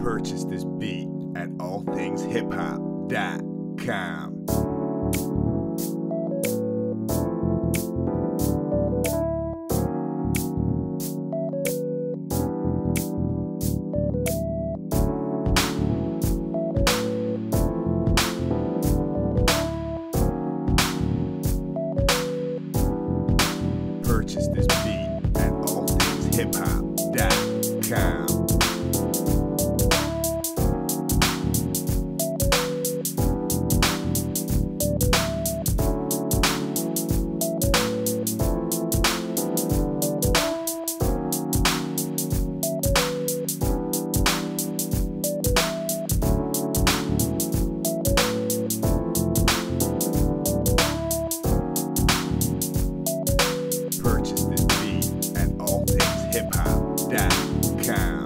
Purchase this beat at allthingshiphop.com. Purchase this beat at allthingshiphop.com. purchase this beat at allthingshipHop.com.